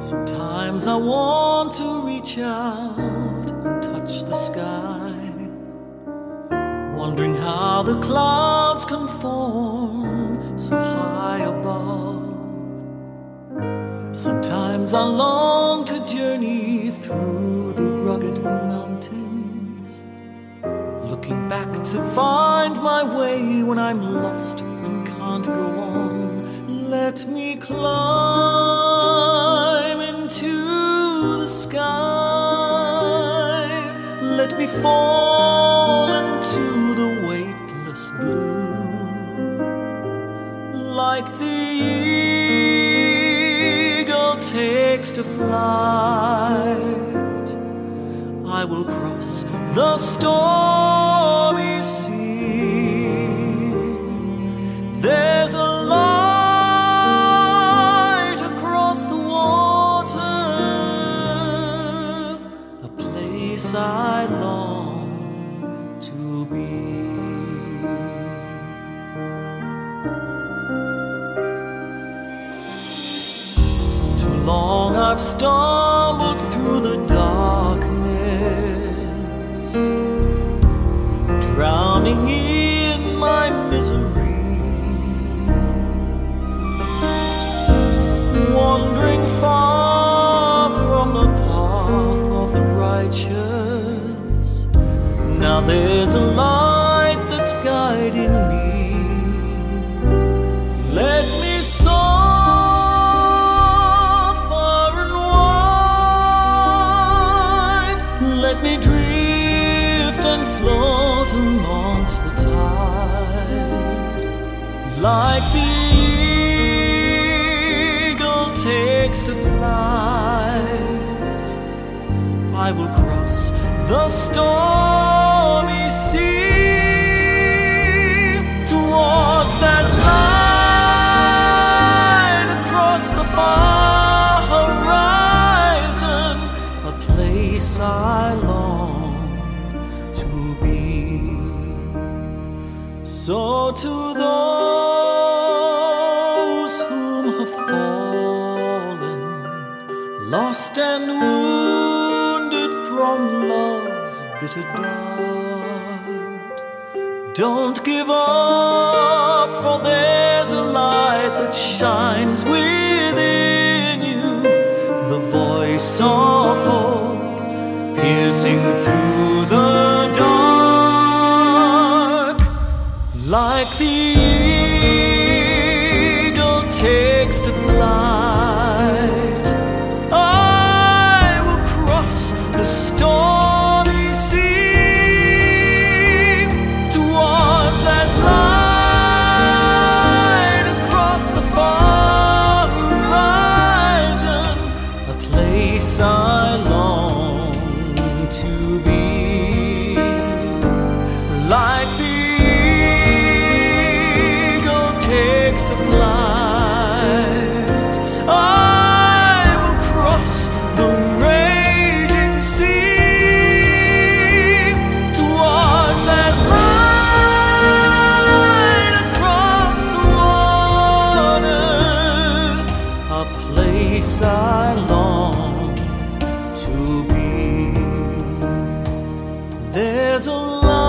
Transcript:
Sometimes I want to reach out and touch the sky, wondering how the clouds can form so high above. Sometimes I long to journey through the rugged mountains, looking back to find my way when I'm lost and can't go on. Let me climb sky. Let me fall into the weightless blue. Like the eagle takes to flight, I will cross the stormy I long to be. Too long I've stumbled through the darkness, drowning in my misery, wandering far from the path of the righteous. Now there's a light that's guiding me. Let me soar. Let me drift and float amongst the tide. Like the eagle takes to flight, I will cross the stormy sea towards that light across the far horizon, a place I long to be. So to those whom have fallen, lost and wounded from love's bitter dart. Don't give up, for there's a light that shines within you, the voice of hope piercing through the dark, like the eagle takes to flight. I will cross the stormy the far to be. There's a light